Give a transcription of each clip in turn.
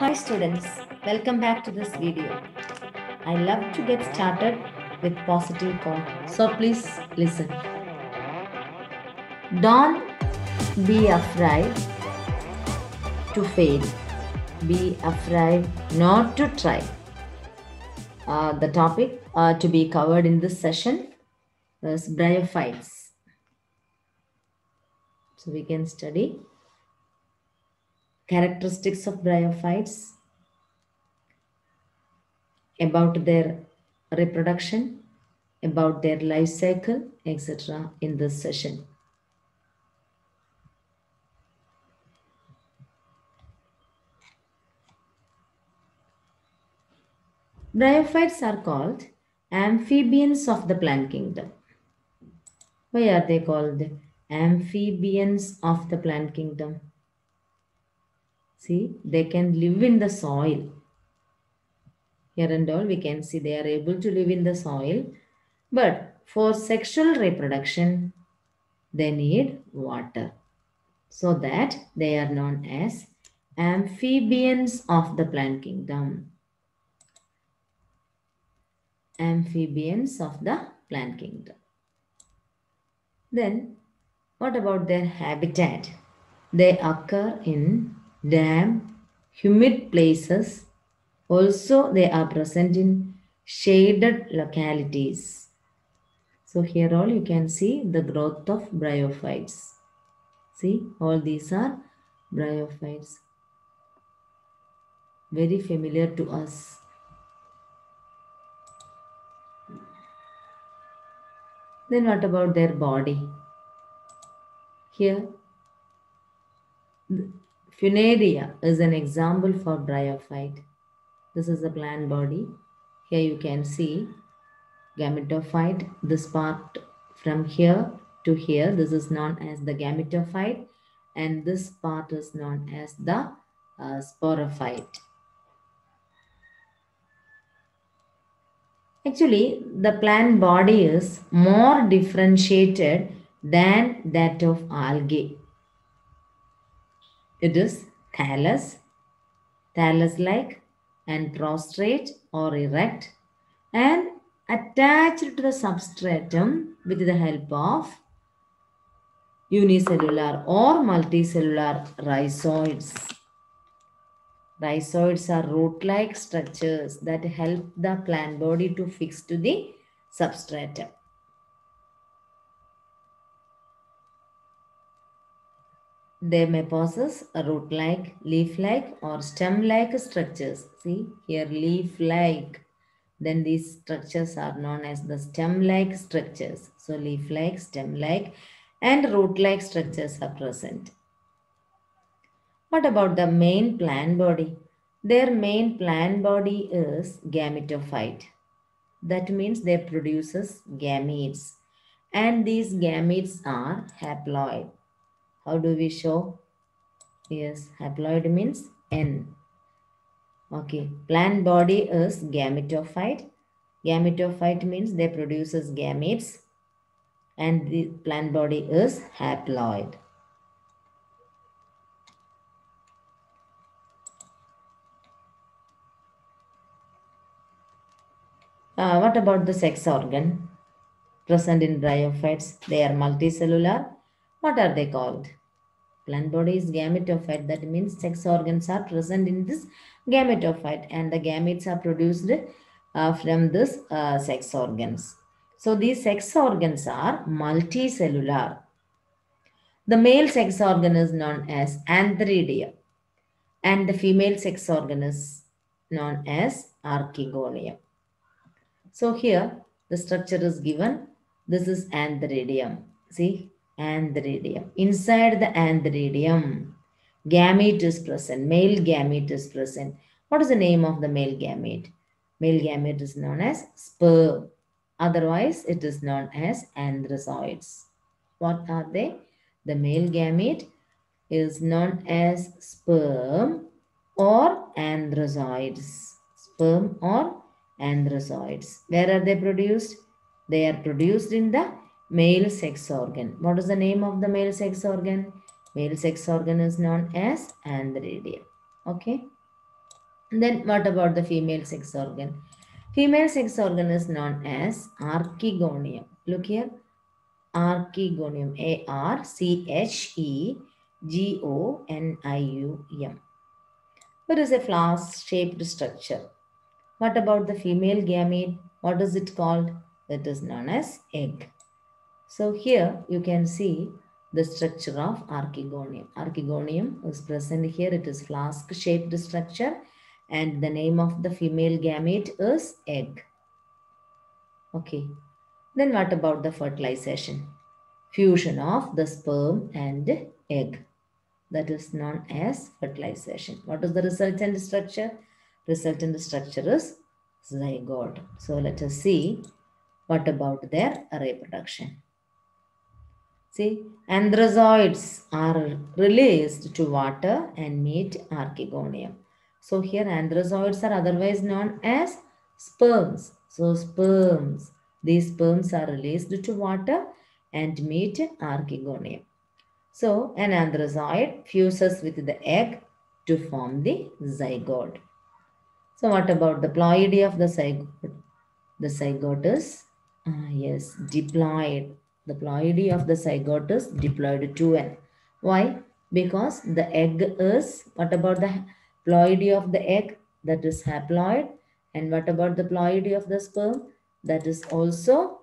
Hi students, welcome back to this video. I love to get started with positive call. So please listen. Don't be afraid to fail. Be afraid not to try. Uh, the topic uh, to be covered in this session is bryophytes. So we can study characteristics of bryophytes, about their reproduction, about their life cycle, etc. in this session. Bryophytes are called amphibians of the plant kingdom. Why are they called amphibians of the plant kingdom? See, they can live in the soil. Here and all, we can see they are able to live in the soil. But for sexual reproduction, they need water. So that they are known as amphibians of the plant kingdom. Amphibians of the plant kingdom. Then, what about their habitat? They occur in damp, humid places. Also, they are present in shaded localities. So here all you can see the growth of bryophytes. See, all these are bryophytes. Very familiar to us. Then what about their body? Here, Funaria is an example for bryophyte. This is the plant body. Here you can see gametophyte. This part from here to here, this is known as the gametophyte and this part is known as the uh, sporophyte. Actually, the plant body is more differentiated than that of algae. It is thallus, thallus-like and prostrate or erect and attached to the substratum with the help of unicellular or multicellular rhizoids. Rhizoids are root-like structures that help the plant body to fix to the substratum. They may possess root-like, leaf-like or stem-like structures. See here leaf-like. Then these structures are known as the stem-like structures. So leaf-like, stem-like and root-like structures are present. What about the main plant body? Their main plant body is gametophyte. That means they produces gametes. And these gametes are haploid. How do we show? Yes, haploid means N. Okay, plant body is gametophyte. Gametophyte means they produces gametes and the plant body is haploid. Uh, what about the sex organ present in bryophytes? They are multicellular. What are they called? Plant body is gametophyte. That means sex organs are present in this gametophyte and the gametes are produced uh, from this uh, sex organs. So these sex organs are multicellular. The male sex organ is known as antheridium and the female sex organ is known as archegonium. So here the structure is given. This is antheridium. See, antheridium. Inside the antheridium, gamete is present. Male gamete is present. What is the name of the male gamete? Male gamete is known as sperm. Otherwise, it is known as antherozoids. What are they? The male gamete is known as sperm or antherozoids. Sperm or antherozoids. Where are they produced? They are produced in the male sex organ. What is the name of the male sex organ? Male sex organ is known as antheridium. Okay. Then what about the female sex organ? Female sex organ is known as archegonium. Look here, archegonium, A-R-C-H-E-G-O-N-I-U-M. It is a flask-shaped structure. What about the female gamete? What is it called? It is known as egg. So here you can see the structure of archegonium. Archegonium is present here. It is flask-shaped structure and the name of the female gamete is egg. Okay. Then what about the fertilization? Fusion of the sperm and egg. That is known as fertilization. What is the resultant structure? Resultant structure is zygote. So let us see what about their reproduction. See, antherozoids are released to water and meet archegonium. So here antherozoids are otherwise known as sperms. So sperms, these sperms are released to water and meet archegonium. So an antherozoid fuses with the egg to form the zygote. So what about the ploidy of the zygote? The zygote is, uh, yes, diploid. The ploidy of the zygote is diploid 2n. Why? Because the egg is, what about the ploidy of the egg? That is haploid. And what about the ploidy of the sperm? That is also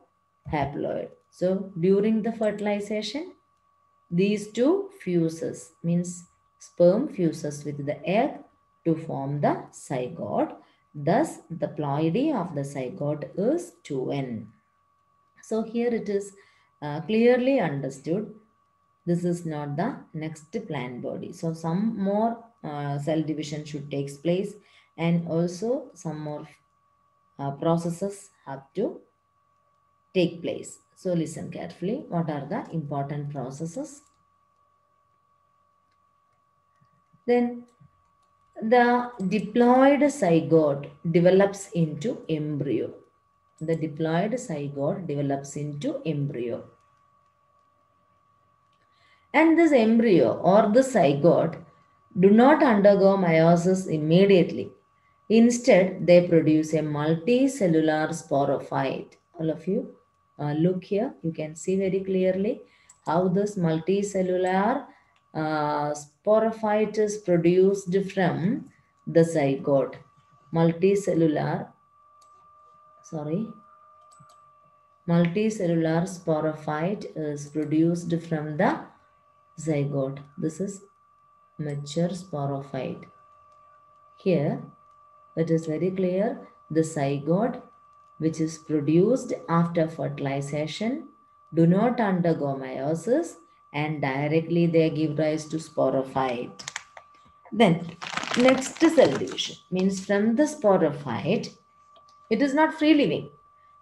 haploid. So during the fertilization, these two fuses means sperm fuses with the egg to form the zygote. Thus, the ploidy of the zygote is 2n. So here it is uh, clearly understood. This is not the next plant body. So some more uh, cell division should take place and also some more uh, processes have to take place. So listen carefully. What are the important processes? Then the diploid zygote develops into embryo. The diploid zygote develops into embryo. And this embryo or the zygote do not undergo meiosis immediately. Instead, they produce a multicellular sporophyte. All of you uh, look here, you can see very clearly how this multicellular uh, sporophyte is produced from the zygote. Multicellular, sorry, multicellular sporophyte is produced from the zygote. This is mature sporophyte. Here, it is very clear the zygote which is produced after fertilization do not undergo meiosis and directly they give rise to sporophyte. Then next cell division means from the sporophyte, it is not free living,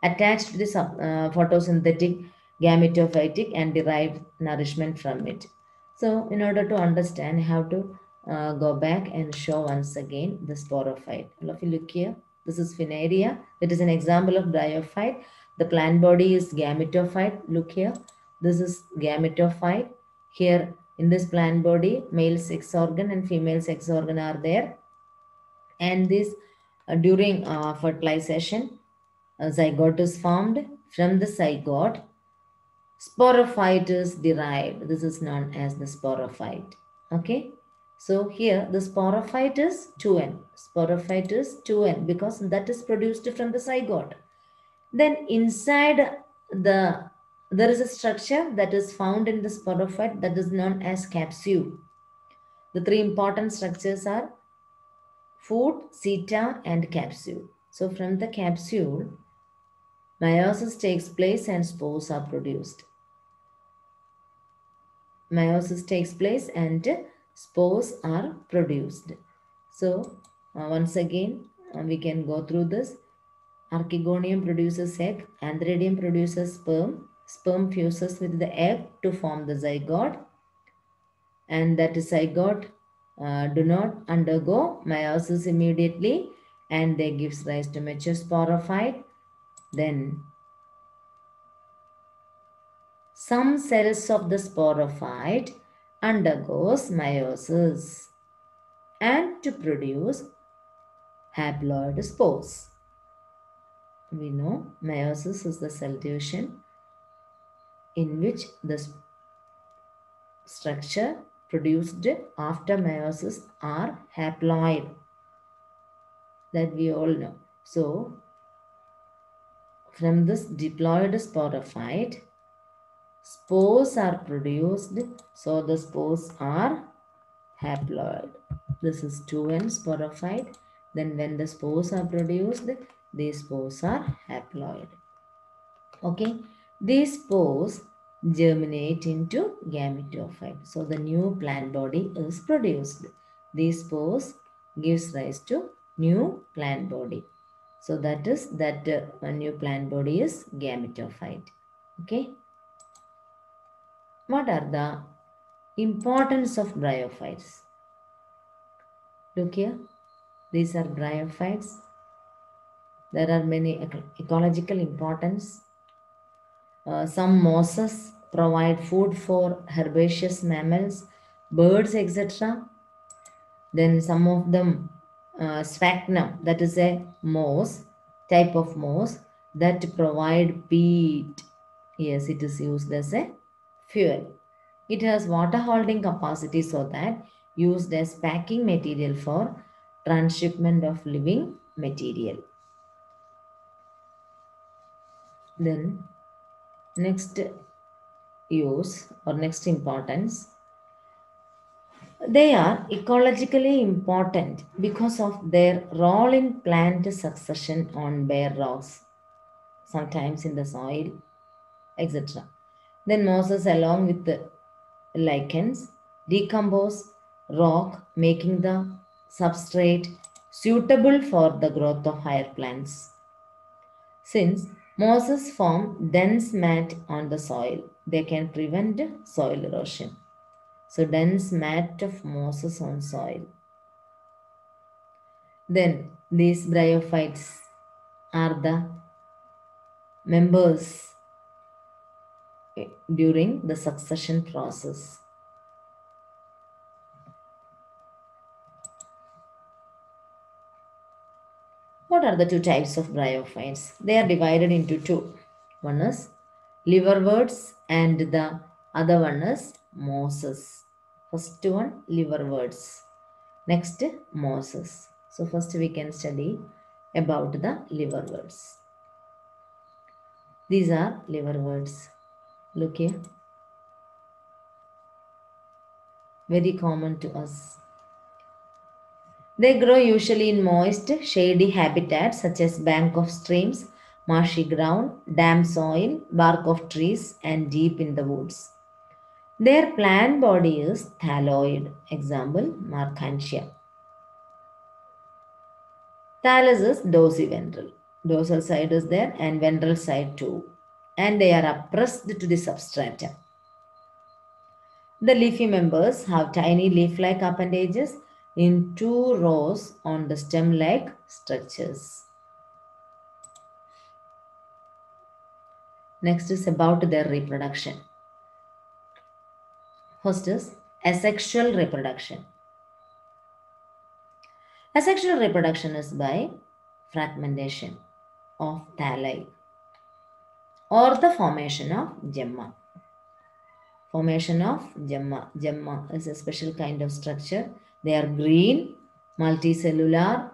attached to the uh, photosynthetic gametophytic and derive nourishment from it. So in order to understand how to uh, go back and show once again the sporophyte. You look here. This is Funaria. It is an example of bryophyte. The plant body is gametophyte. Look here. This is gametophyte. Here in this plant body, male sex organ and female sex organ are there. And this during uh, fertilization, a zygote is formed. From the zygote, sporophyte is derived. This is known as the sporophyte. Okay. So here the sporophyte is 2n. Sporophyte is 2n because that is produced from the zygote. Then inside the there is a structure that is found in the sporophyte that is known as capsule. The three important structures are foot, seta and capsule. So from the capsule, meiosis takes place and spores are produced. Meiosis takes place and spores are produced. So uh, once again, uh, we can go through this. Archegonium produces egg, Antheridium produces sperm, sperm fuses with the egg to form the zygote and that zygote uh, do not undergo meiosis immediately and they gives rise to mature sporophyte. Then some cells of the sporophyte undergoes meiosis and to produce haploid spores. We know meiosis is the cell division in which the structure produced after meiosis are haploid. That we all know. So, from this diploid sporophyte, spores are produced. So, the spores are haploid. This is 2n sporophyte. Then, when the spores are produced, these spores are haploid. Okay, these spores germinate into gametophyte. So, the new plant body is produced. These spores gives rise to new plant body. So, that is that uh, new plant body is gametophyte. Okay. What are the importance of bryophytes? Look here. These are bryophytes. There are many eco- ecological importance. Uh, some mosses provide food for herbaceous mammals, birds, etc. Then some of them, uh, sphagnum, that is a moss, type of moss that provide peat. Yes, it is used as a fuel. It has water holding capacity so that used as packing material for transshipment of living material. Then next use or next importance? They are ecologically important because of their role in plant succession on bare rocks sometimes in the soil etc then mosses along with the lichens decompose rock making the substrate suitable for the growth of higher plants. Since mosses form dense mat on the soil, they can prevent soil erosion. So, dense mat of mosses on soil. Then, these bryophytes are the members during the succession process. What are the two types of bryophytes? They are divided into two. One is liverworts and the other one is mosses. First one liverworts. Next mosses. So first we can study about the liverworts. These are liverworts. Look here. Very common to us. They grow usually in moist, shady habitats such as bank of streams, marshy ground, damp soil, bark of trees, and deep in the woods. Their plant body is thalloid. Example, Marchantia. Thallus is dorsiventral. Dorsal side is there and ventral side too. And they are appressed to the substratum. The leafy members have tiny leaf-like appendages in two rows on the stem-like structures. Next is about their reproduction. First is asexual reproduction. Asexual reproduction is by fragmentation of thalli or the formation of gemma. Formation of gemma. Gemma is a special kind of structure. They are green, multicellular,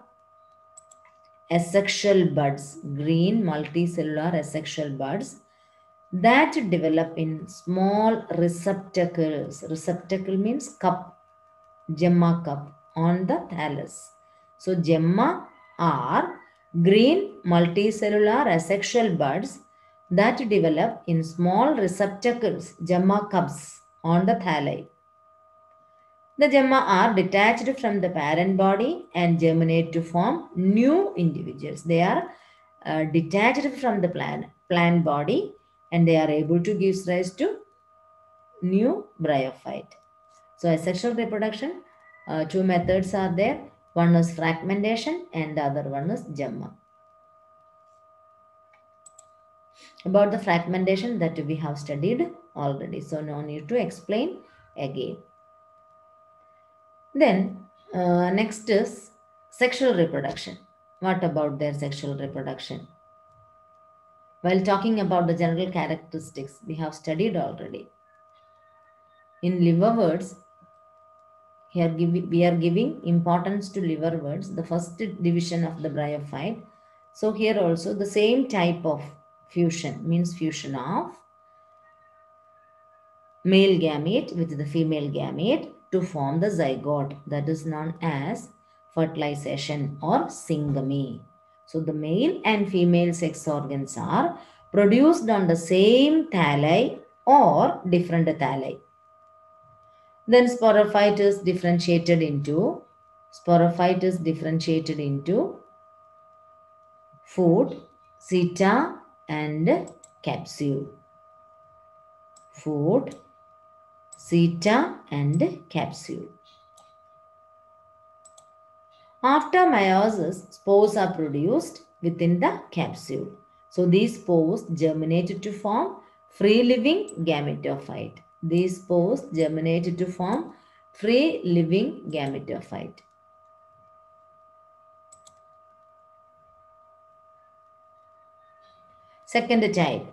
asexual buds. Green, multicellular, asexual buds that develop in small receptacles. Receptacle means cup, gemma cup on the thallus. So, gemma are green multicellular asexual buds that develop in small receptacles, gemma cups on the thalli. The gemma are detached from the parent body and germinate to form new individuals. They are uh, detached from the plant, plant body and they are able to give rise to new bryophyte. So, asexual reproduction, uh, two methods are there. One is fragmentation and the other one is gemma. About the fragmentation that we have studied already. So, no need to explain again. Then, uh, next is sexual reproduction. what about their sexual reproduction? While talking about the general characteristics, we have studied already. In liverworts, here we are giving importance to liverworts, the first division of the bryophyte. So here also the same type of fusion means fusion of male gamete with the female gamete to form the zygote that is known as fertilization or syngamy. So the male and female sex organs are produced on the same thalli or different thalli. Then sporophyte is differentiated into sporophyte is differentiated into foot, seta and capsule. Foot, seta and capsule. After meiosis, spores are produced within the capsule. So these spores germinate to form free-living gametophyte. These spores germinate to form free-living gametophyte. Second type,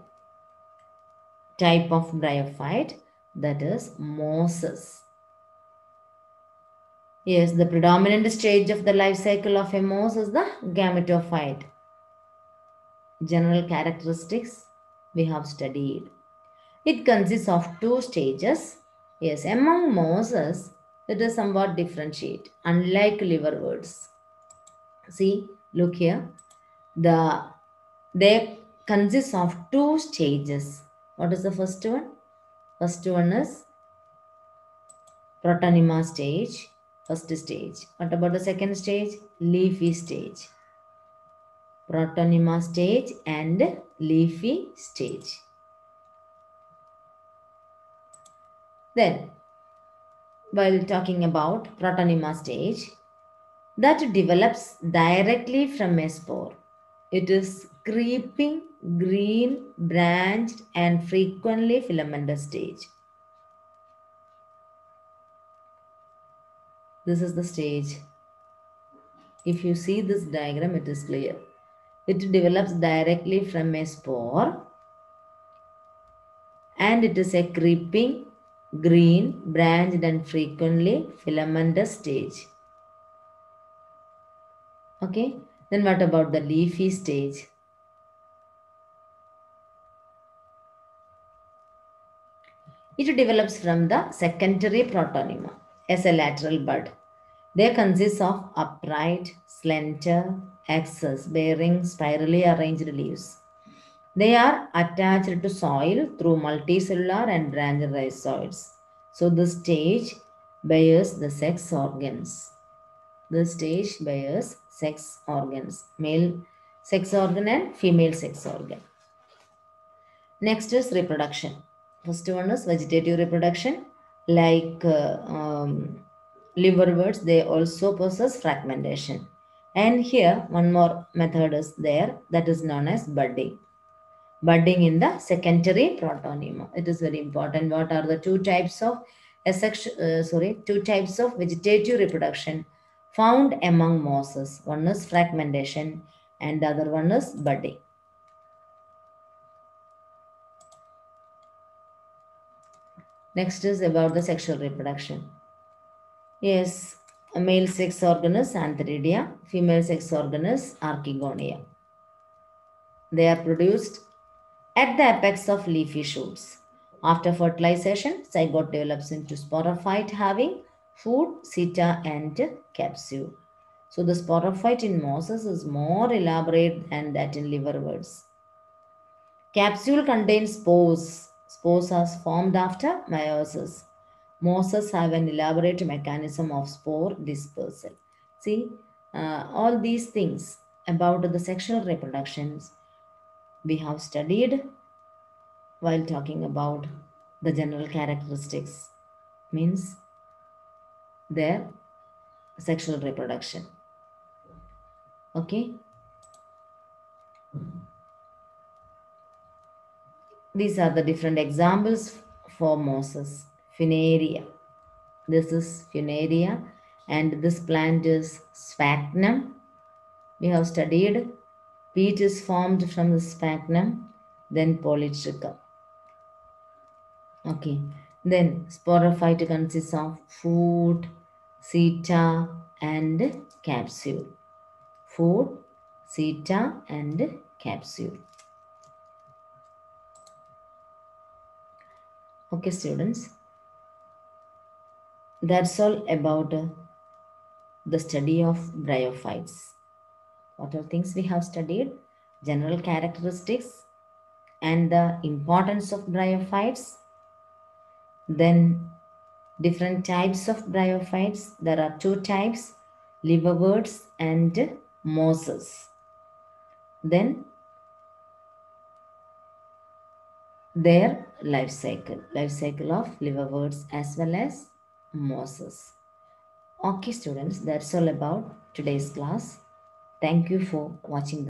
type of bryophyte that is mosses. Yes, the predominant stage of the life cycle of a is the gametophyte. General characteristics we have studied. It consists of two stages. Yes, among mosses, it is somewhat differentiate, unlike liverworts. See, look here. The they consist of two stages. What is the first one? First one is protonema stage first stage. What about the second stage? Leafy stage. Protonema stage and leafy stage. Then, while talking about protonema stage, that develops directly from a spore. It is creeping, green, branched, and frequently filamentous stage. This is the stage. If you see this diagram, it is clear. It develops directly from a spore and it is a creeping, green, branched and frequently filamentous stage. Okay, then what about the leafy stage? It develops from the secondary protonema as a lateral bud. They consist of upright, slender axis-bearing, spirally arranged leaves. They are attached to soil through multicellular and branched rhizoids. So the stage bears the sex organs. The stage bears sex organs, male sex organ and female sex organ. Next is reproduction. First one is vegetative reproduction like uh, um, liverworts, they also possess fragmentation. And here one more method is there that is known as budding. Budding in the secondary protonema. It is very important. What are the two types of uh, sorry, two types of vegetative reproduction found among mosses? One is fragmentation and the other one is budding. Next is about the sexual reproduction. Yes, male sex organ is Antheridia, female sex organ is Archegonia. They are produced at the apex of leafy shoots. After fertilization, zygote develops into sporophyte having foot, seta, and capsule. So the sporophyte in mosses is more elaborate than that in liverworts. Capsule contains spores Spores are formed after meiosis. Mosses have an elaborate mechanism of spore dispersal. See, uh, all these things about the sexual reproductions we have studied while talking about the general characteristics means their sexual reproduction. Okay. These are the different examples for mosses. Funaria. This is Funaria and this plant is Sphagnum. We have studied peat is formed from the sphagnum, then polytrichum. Okay, then sporophyte consists of foot, seta, and capsule. Foot, seta, and capsule. Okay, students. That's all about uh, the study of bryophytes. What are things we have studied? General characteristics and the importance of bryophytes. Then different types of bryophytes. There are two types, liverworts and mosses. Then their life cycle, life cycle of liverworts as well as mosses. Okay, students, that's all about today's class. Thank you for watching.